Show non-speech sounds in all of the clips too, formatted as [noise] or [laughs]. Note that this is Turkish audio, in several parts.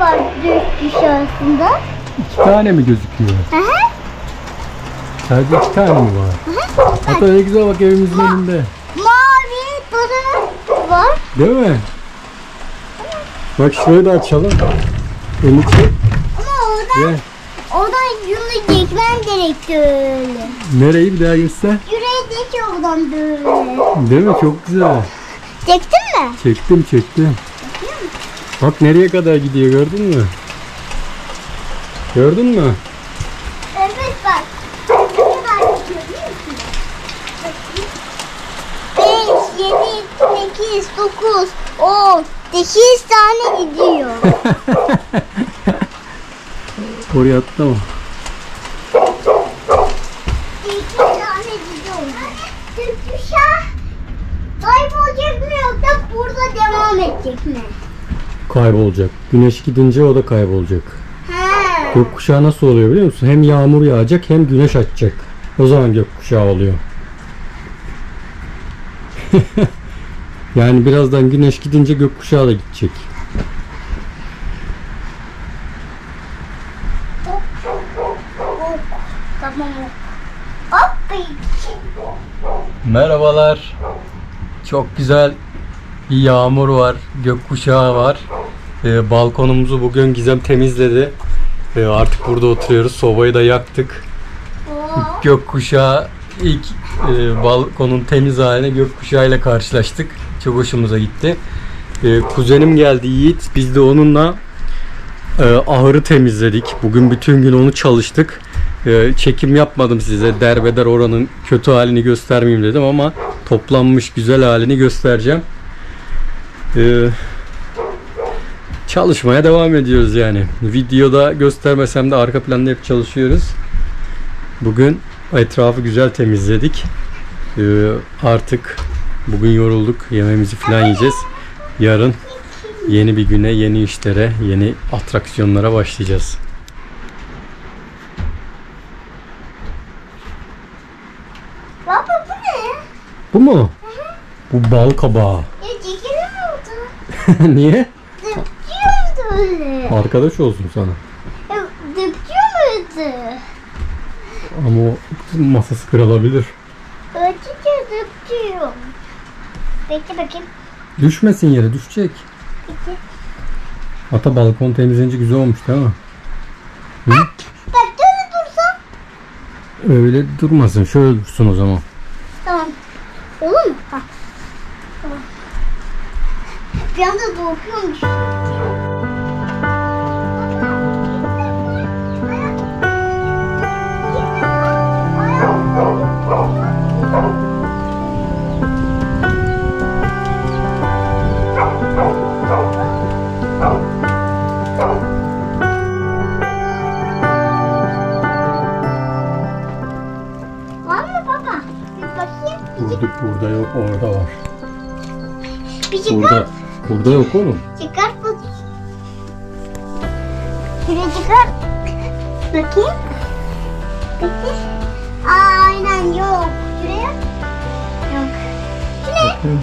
var aslında. İki tane mi gözüküyor? Hı hı. Sadece iki tane mi var? Hatta ne güzel bak evimizin önünde. Mavi sarı var. Değil mi? Bak şurayı da açalım. Elini çek. Ama oradan, Gel. oradan yolu geçmem gerekti öyle. Nereyi bir daha göster. Yüreği geç oradan böyle. Değil mi? Çok güzel. Çektin mi? Çektim çektim. Bak nereye kadar gidiyor gördün mü? Gördün mü? Evet bak. Beş, yedi, sekiz, dokuz, on, sekiz tane gidiyor. Oraya atlama. sekiz tane gidiyor. Gökkuşağı kaybolacak mı yoksa burada devam edecek mi? Kaybolacak. Güneş gidince o da kaybolacak. Ha. Gökkuşağı nasıl oluyor biliyor musun? Hem yağmur yağacak hem güneş açacak. O zaman gökkuşağı oluyor. [laughs] yani birazdan güneş gidince gökkuşağı da gidecek. Merhabalar. Çok güzel bir yağmur var, gökkuşağı var. Ee, balkonumuzu bugün Gizem temizledi. Ee, artık burada oturuyoruz. Sobayı da yaktık. Gökkuşağı ilk e, balkonun temiz haline gökkuşağıyla karşılaştık. Çok hoşumuza gitti. Ee, kuzenim geldi Yiğit. Biz de onunla e, ahırı temizledik. Bugün bütün gün onu çalıştık. Ee, çekim yapmadım size. Derbeder oranın kötü halini göstermeyeyim dedim ama toplanmış güzel halini göstereceğim. Ee, çalışmaya devam ediyoruz yani. Videoda göstermesem de arka planda hep çalışıyoruz. Bugün etrafı güzel temizledik. Ee, artık bugün yorulduk. Yemeğimizi falan yiyeceğiz. Yarın yeni bir güne, yeni işlere, yeni atraksiyonlara başlayacağız. Baba bu ne? Bu mu? Bu bal kabağı. Ya çekilir mi oldu? [laughs] Niye? Öyle. Arkadaş olsun sana. Ya, döküyor muydu? Ama o masası kırılabilir. Açıkça döküyor. Bekle bakayım. Düşmesin yere düşecek. Bekle. Hatta balkon temizlenince güzel olmuş değil mi? Bak şöyle dursam. Öyle durmasın. Şöyle dursun o zaman. Tamam. Olur mu? Ha. Tamam. Bir anda korkuyormuş. Yok oğlum. Çıkar bak. Şuraya çıkar. Bakayım. Peki. Aa, aynen yok. Şuraya. Yok. Şu ne?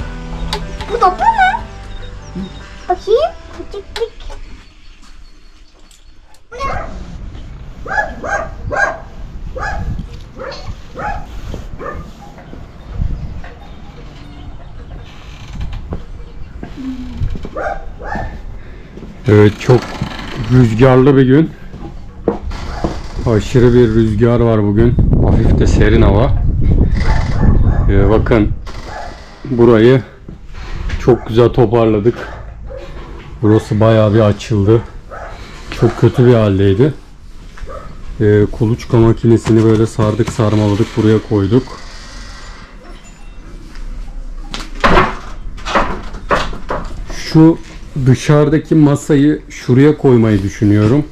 Bu topu mu? Bakayım. Küçüklük. Bu Evet çok rüzgarlı bir gün. Aşırı bir rüzgar var bugün. Hafif de serin hava. Ee, bakın burayı çok güzel toparladık. Burası bayağı bir açıldı. Çok kötü bir haldeydi. Ee, kuluçka makinesini böyle sardık sarmaladık buraya koyduk. Şu dışarıdaki masayı şuraya koymayı düşünüyorum.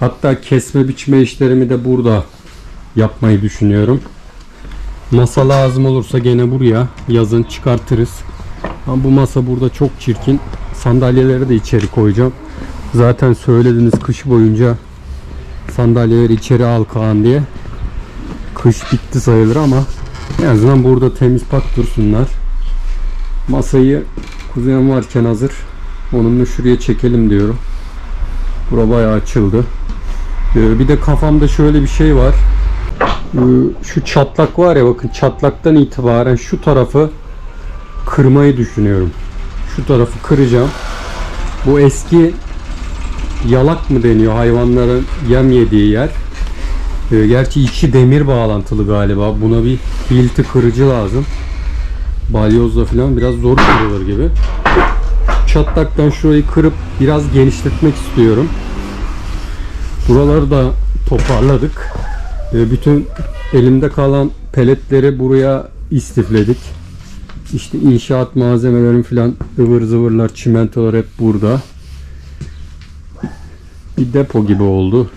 Hatta kesme biçme işlerimi de burada yapmayı düşünüyorum. Masa lazım olursa gene buraya yazın çıkartırız. Ama bu masa burada çok çirkin. Sandalyeleri de içeri koyacağım. Zaten söylediniz kış boyunca sandalyeleri içeri al Kaan diye. Kış bitti sayılır ama en azından burada temiz pak dursunlar. Masayı kuzenim varken hazır. Onunla şuraya çekelim diyorum. Bura bayağı açıldı. Ee, bir de kafamda şöyle bir şey var. Ee, şu çatlak var ya bakın çatlaktan itibaren şu tarafı kırmayı düşünüyorum. Şu tarafı kıracağım. Bu eski yalak mı deniyor hayvanların yem yediği yer. Ee, gerçi içi demir bağlantılı galiba. Buna bir hilti kırıcı lazım. Balyozla falan biraz zor kırılır gibi. Çatlaktan şurayı kırıp biraz genişletmek istiyorum. Buraları da toparladık. Bütün elimde kalan peletleri buraya istifledik. İşte inşaat malzemelerim falan ıvır zıvırlar, çimentolar hep burada. Bir depo gibi oldu.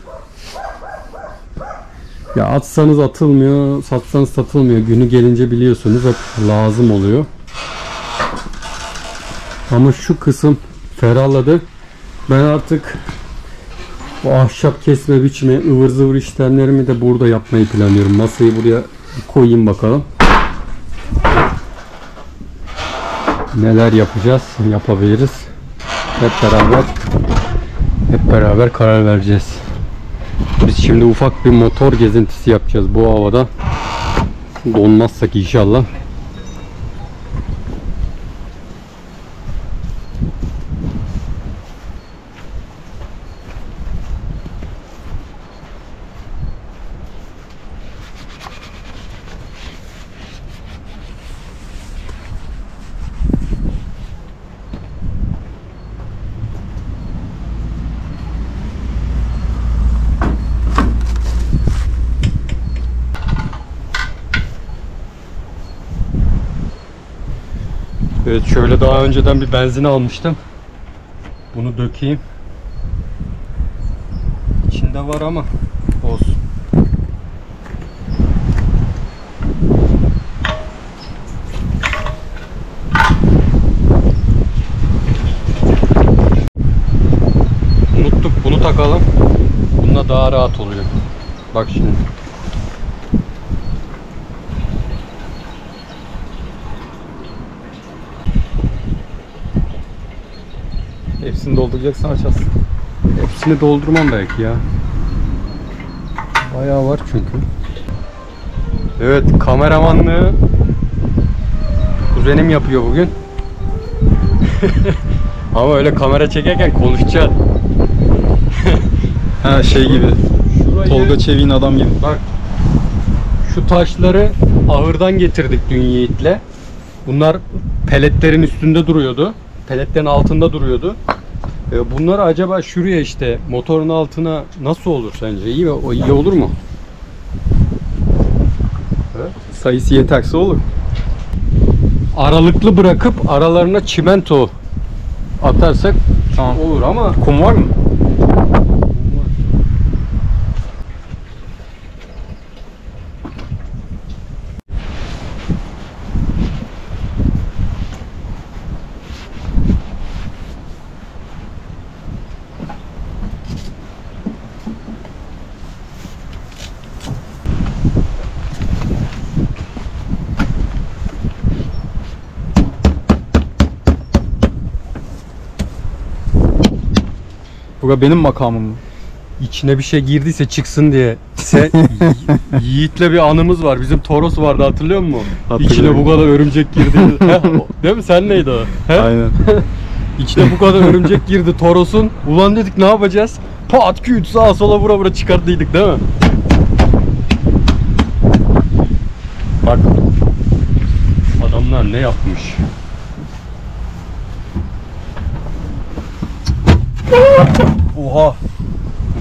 Ya atsanız atılmıyor, satsanız satılmıyor. Günü gelince biliyorsunuz hep lazım oluyor. Ama şu kısım ferahladı. Ben artık bu ahşap kesme biçme ıvır zıvır işlemlerimi de burada yapmayı planlıyorum. Masayı buraya koyayım bakalım. Neler yapacağız, yapabiliriz. Hep beraber hep beraber karar vereceğiz. Biz şimdi ufak bir motor gezintisi yapacağız bu havada. Donmazsak inşallah. Evet şöyle daha önceden bir benzin almıştım. Bunu dökeyim. İçinde var ama olsun. Unuttuk bunu takalım. Bununla daha rahat oluyor. Bak şimdi. Hepsini dolduracaksan açarsın. Hepsini doldurmam belki ya. Bayağı var çünkü. Evet kameramanlığı kuzenim yapıyor bugün. [laughs] Ama öyle kamera çekerken konuşacaksın. Ha şey gibi. Şurayı- Tolga Çevik'in adam gibi. Bak şu taşları ahırdan getirdik dün Yiğit'le. Bunlar peletlerin üstünde duruyordu. Peletlerin altında duruyordu. Ee, Bunları acaba şuraya işte motorun altına nasıl olur sence? İyi mi? İyi olur mu? Sayısı yeterse olur. Aralıklı bırakıp aralarına çimento atarsak Tamam. olur ama Kum var mı? Bura benim makamım mı? içine bir şey girdiyse çıksın diye. Se [laughs] Yiğit'le bir anımız var. Bizim Toros vardı hatırlıyor musun? Hatırlıyorum. İçine bu kadar örümcek girdi. [laughs] He, Değil mi? Sen neydi o? He? Aynen. [laughs] İçine bu kadar örümcek girdi Toros'un. Ulan dedik ne yapacağız? Pat küt sağa sola vura vura çıkarttıydık değil mi? Bak. Adamlar ne yapmış? Oha.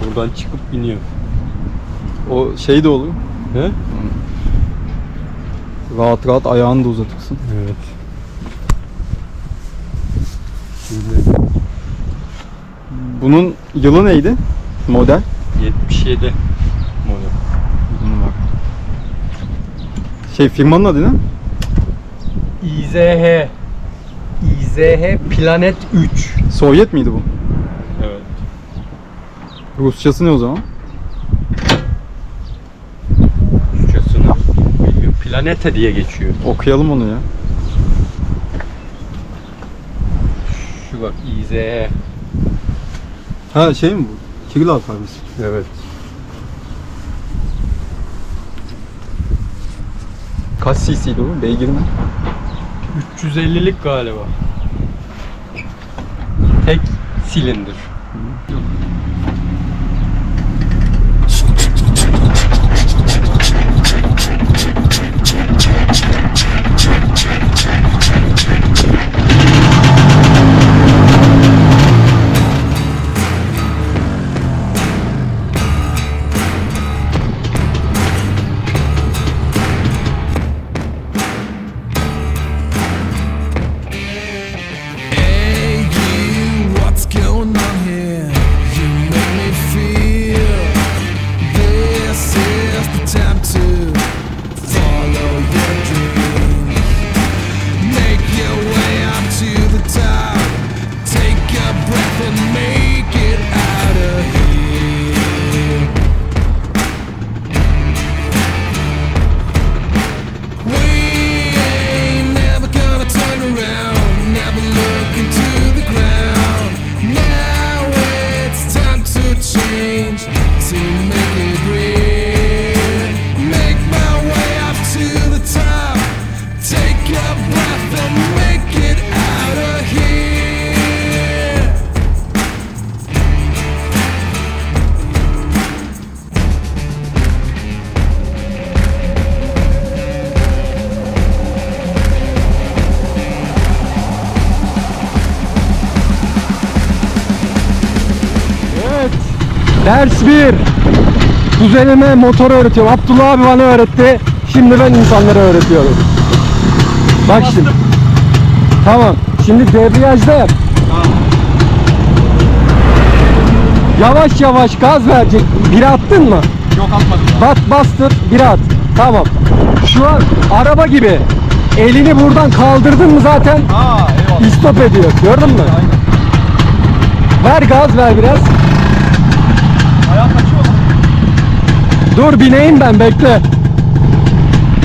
Buradan çıkıp biniyor. O şey de olur. He? Rahat rahat ayağını da uzatırsın. Evet. Şimdi Bunun yılı neydi? Model? 77 model. Bunun var. Şey firmanın adı ne? İZH İZH Planet 3 Sovyet miydi bu? Rusçası ne o zaman? Türkçesini bilmiyorum. Planete diye geçiyor. Okuyalım onu ya. Şu bak İZH Ha şey mi bu? Kirli alfabesi. Evet. Kaç cc'ydi bu? Beygir mi? 350'lik galiba. Tek silindir. 1. Kuzenime motor öğretiyorum. Abdullah abi bana öğretti. Şimdi ben insanlara öğretiyorum. Bak şimdi. Tamam. Şimdi debriyajda yap. Yavaş yavaş gaz verecek. Bir attın mı? Yok atmadım. Bas bastır bir at. Tamam. Şu an araba gibi. Elini buradan kaldırdın mı zaten Aa eyvallah. istop ediyor. Gördün mü? Ver gaz ver biraz. Dur bineyim ben bekle.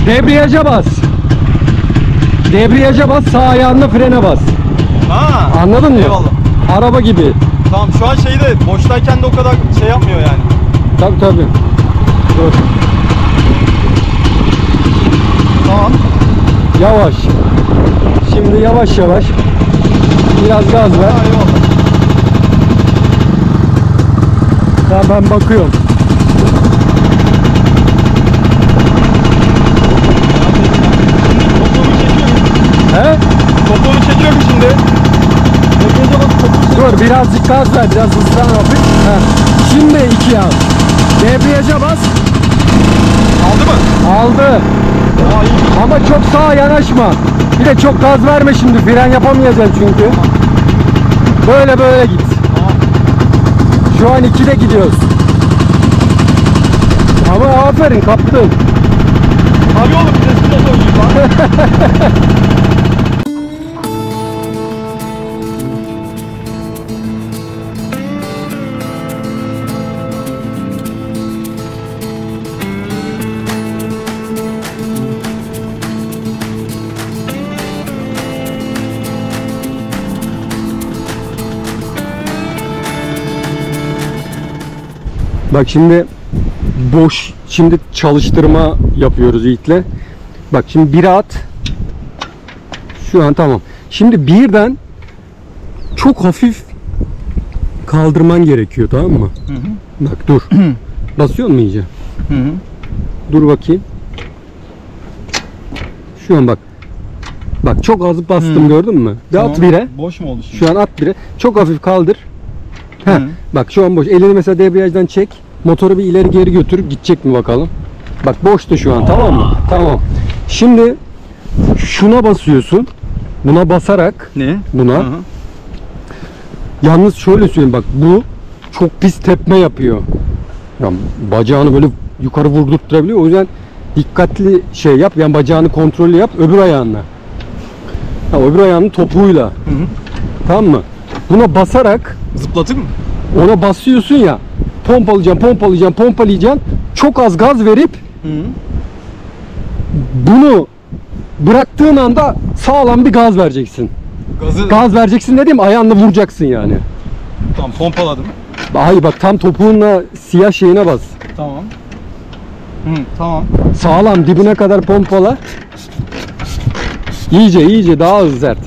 Debriyaja bas. Debriyaja bas sağ ayağınla frene bas. Ha. Anladın mı? Eyvallah. Araba gibi. Tamam şu an şeyde boştayken de o kadar şey yapmıyor yani. Tabii tabii. Dur. Tamam. Yavaş. Şimdi yavaş yavaş. Biraz gaz ver. Ha eyvallah. Tamam ben bakıyorum. Topuğumu çekiyorum. He? Topuğumu çekiyorum şimdi. Debriyaja bak topuğu Dur birazcık gaz ver. Biraz hızlan hafif. He. Şimdi iki al. Debriyaja bas. Aldı mı? Aldı. Aa iyi. Ama çok sağa yanaşma. Bir de çok gaz verme şimdi. Fren yapamayacaksın çünkü. Böyle böyle git. Şu an 2'de gidiyoruz. Ama aferin kaptın. Abi oğlum bir de motor [laughs] Bak şimdi boş şimdi çalıştırma yapıyoruz Yiğit'le. Bak şimdi bir at. Şu an tamam. Şimdi birden çok hafif kaldırman gerekiyor tamam mı? Hı hı. Bak dur. [clears throat] Basıyor mu iyice? Hı hı. Dur bakayım. Şu an bak. Bak çok az bastım Hı. gördün mü? At Tamam. bire. Boş mu oldu şimdi? Şu an at bire. Çok hafif kaldır. Heh, Hı. bak şu an boş. Elini mesela debriyajdan çek. Motoru bir ileri geri götür. Gidecek mi bakalım. Bak boştu şu an tamam mı? Tamam. Şimdi şuna basıyorsun. Buna basarak Ne? buna. Hı hı. Yalnız şöyle söyleyeyim bak bu çok pis tepme yapıyor. Yani bacağını böyle yukarı vurdurtturabiliyor. O yüzden dikkatli şey yap. Yani bacağını kontrollü yap öbür ayağınla. Ha, öbür ayağının topuğuyla. Hı hı. Tamam mı? Buna basarak Zıplatır mı? ona basıyorsun ya. Pompalayacaksın, pompalayacaksın, pompalayacaksın. Çok az gaz verip Hı bunu bıraktığın anda sağlam bir gaz vereceksin. Gazı Gaz vereceksin dediğim ayağınla vuracaksın yani. tamam pompaladım. Hayır bak tam topuğunla siyah şeyine bas. Tamam. Hı, tamam. Sağlam dibine kadar pompala. İyice iyice daha hızlı sert.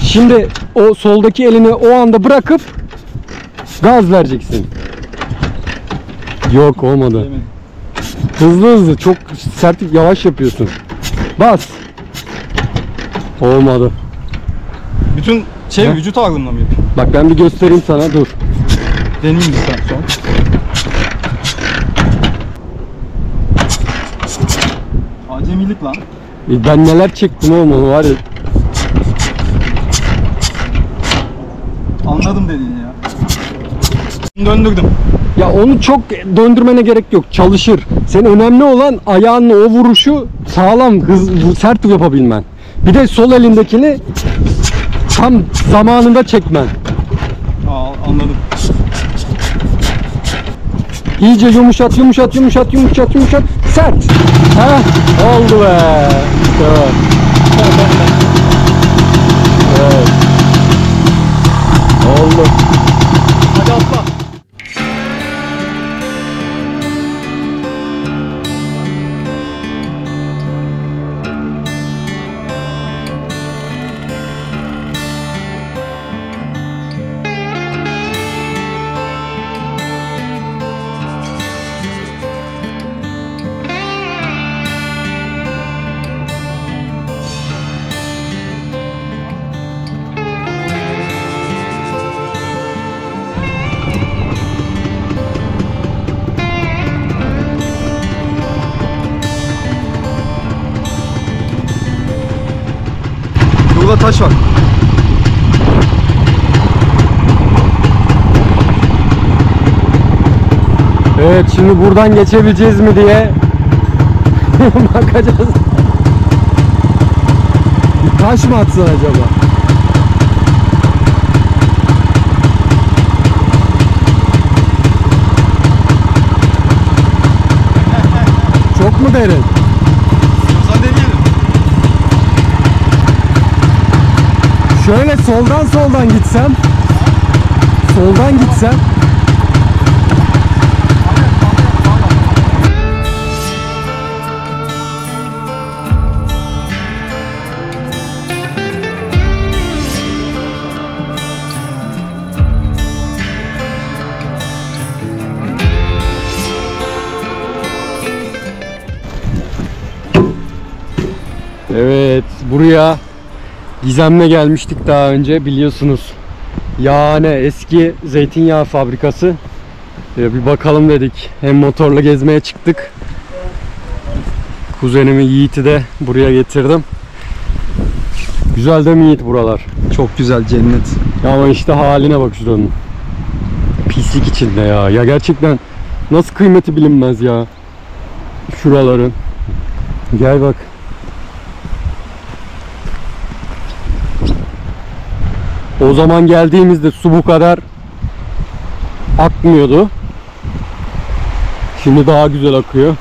Şimdi o soldaki elini o anda bırakıp gaz vereceksin. Yok olmadı. Hızlı hızlı çok sert yavaş yapıyorsun. Bas. Olmadı. Bütün şey He? vücut ağırlığımla mı yapayım? Bak ben bir göstereyim sana dur. Deneyeyim bir sen son. Acemilik lan. E, Ben neler çektim oğlum onu var ya. Anladım dediğini ya. Döndürdüm. Ya onu çok döndürmene gerek yok. Çalışır. Senin önemli olan ayağınla o vuruşu sağlam, hız, sert yapabilmen. Bir de sol elindekini tam zamanında çekmen. Aa, anladım. İyice yumuşat, yumuşat, yumuşat, yumuşat, yumuşat. Sert. Ha? Oldu be. İşte o. evet. Oldu. Burada taş var. Evet şimdi buradan geçebileceğiz mi diye [laughs] bakacağız. Bir taş mı atsan acaba? Çok mu derin? Sen deneyelim. Şöyle soldan soldan gitsem. Soldan gitsem. Evet, buraya Gizem'le gelmiştik daha önce biliyorsunuz. Yani eski zeytinyağı fabrikası. Ee, bir bakalım dedik. Hem motorla gezmeye çıktık. Kuzenimi Yiğit'i de buraya getirdim. Güzel değil mi Yiğit buralar? Çok güzel cennet. Ya ama işte haline bak şuranın. Pislik içinde ya. Ya gerçekten nasıl kıymeti bilinmez ya. Şuraların. Gel bak. O zaman geldiğimizde su bu kadar akmıyordu. Şimdi daha güzel akıyor.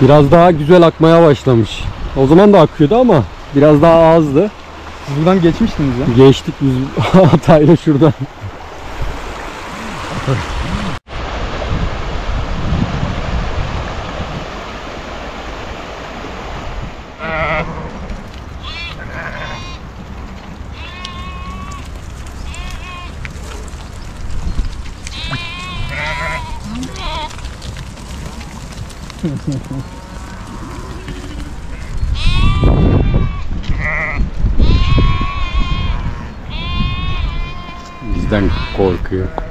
Biraz daha güzel akmaya başlamış. O zaman da akıyordu ama biraz daha azdı. Siz buradan geçmiştiniz ya. Geçtik biz [laughs] Hatay'la şuradan. [laughs] Bizden korkuyor.